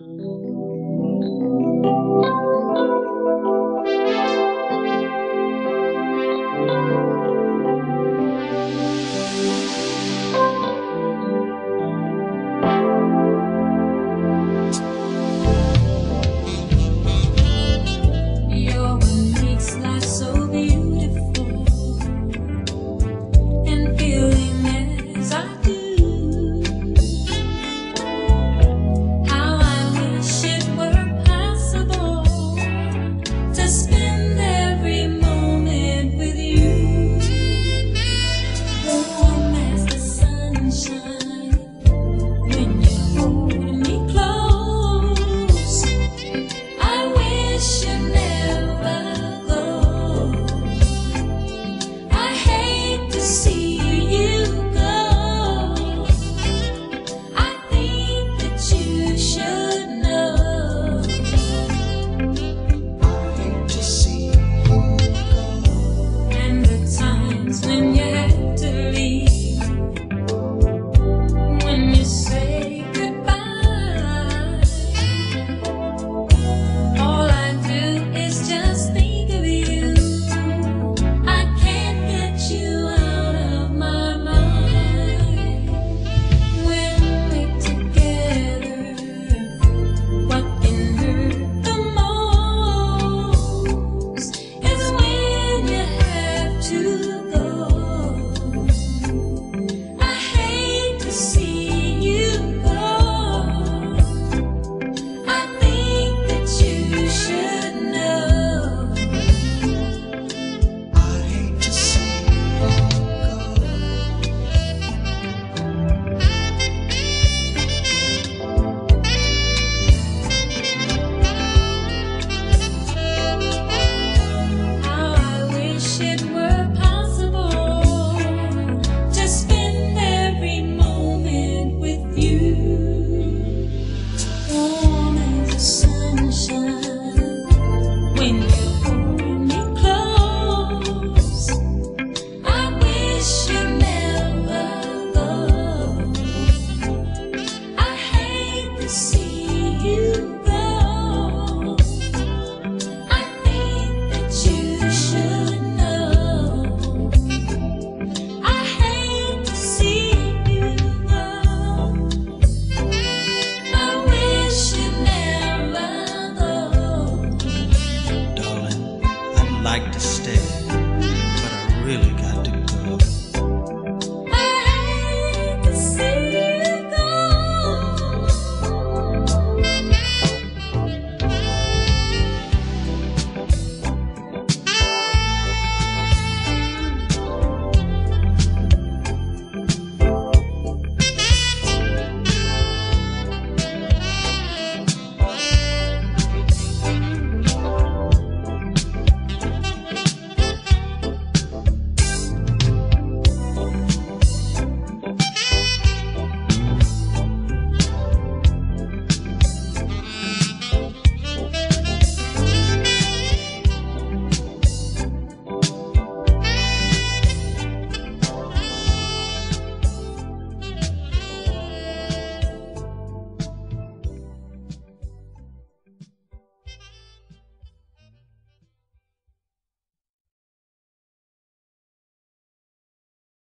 Thank you. you. like to